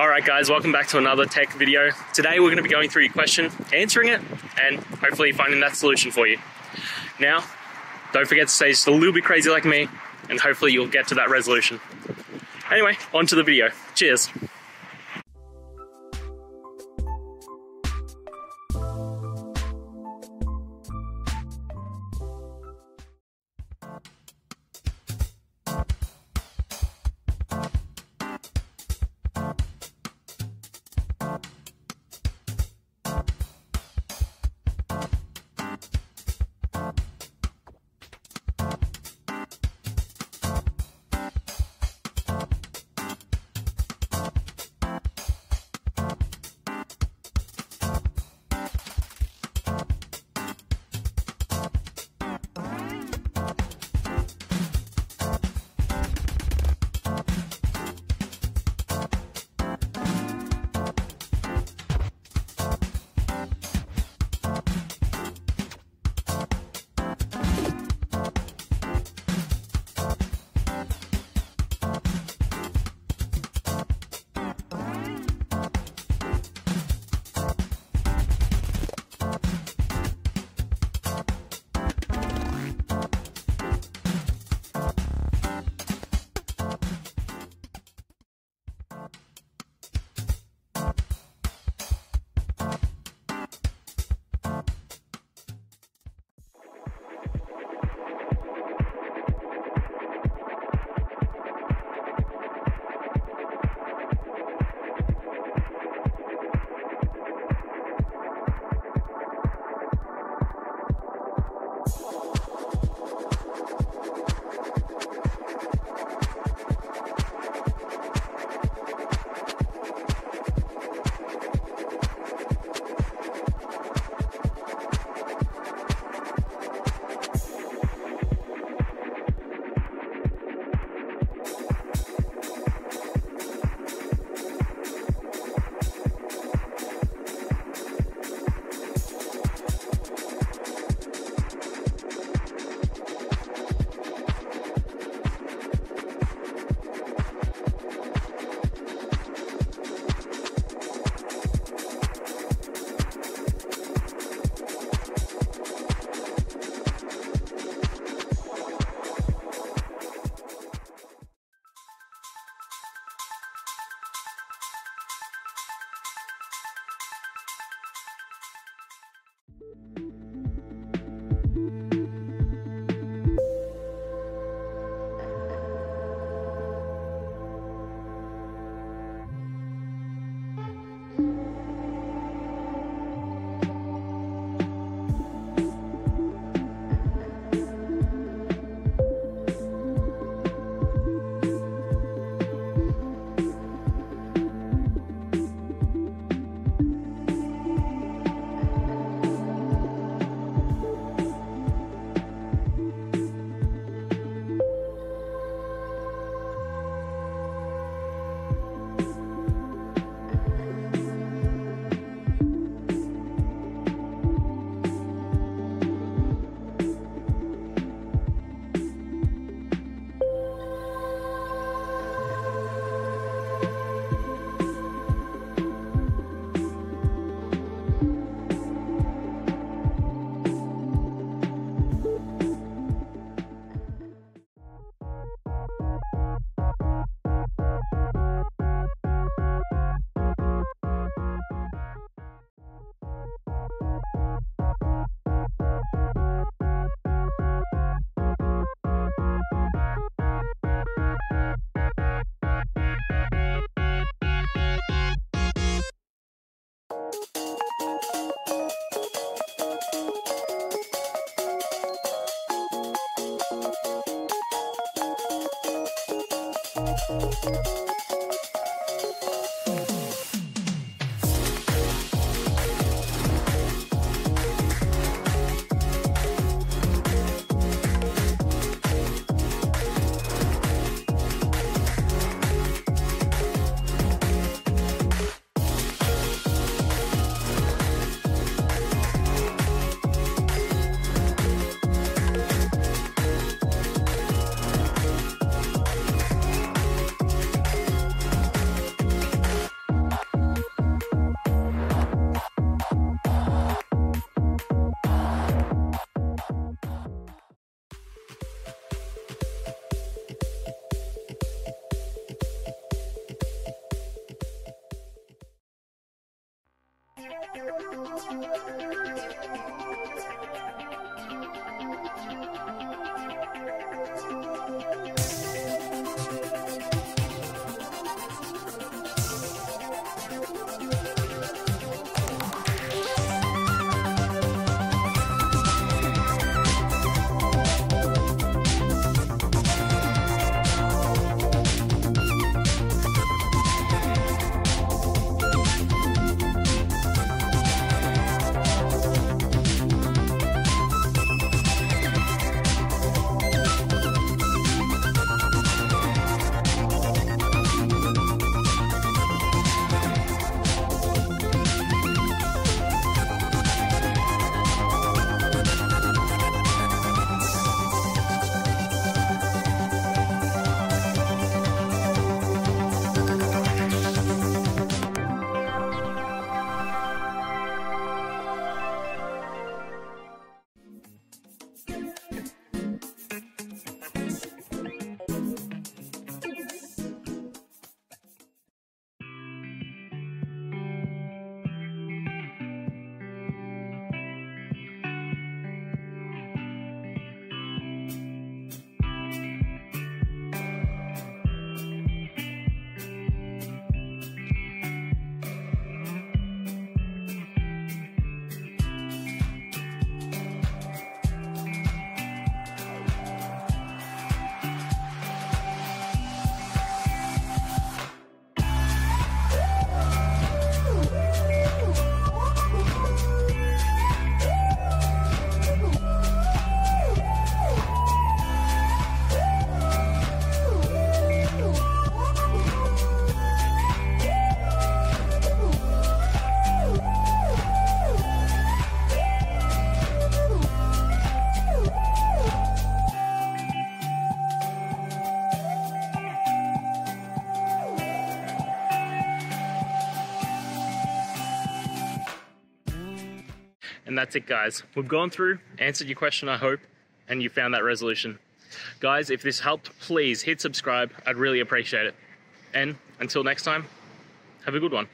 Alright guys, welcome back to another tech video. Today we're going to be going through your question, answering it, and hopefully finding that solution for you. Now, don't forget to stay just a little bit crazy like me, and hopefully you'll get to that resolution. Anyway, on to the video. Cheers. どうぞ。And that's it, guys. We've gone through, answered your question, I hope, and you found that resolution. Guys, if this helped, please hit subscribe. I'd really appreciate it. And until next time, have a good one.